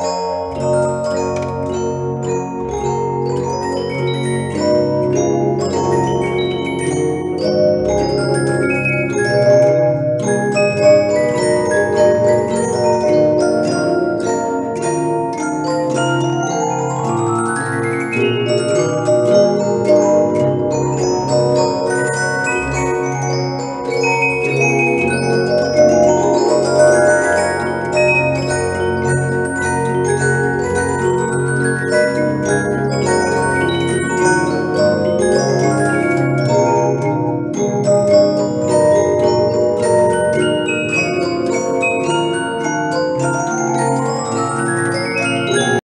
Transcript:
Música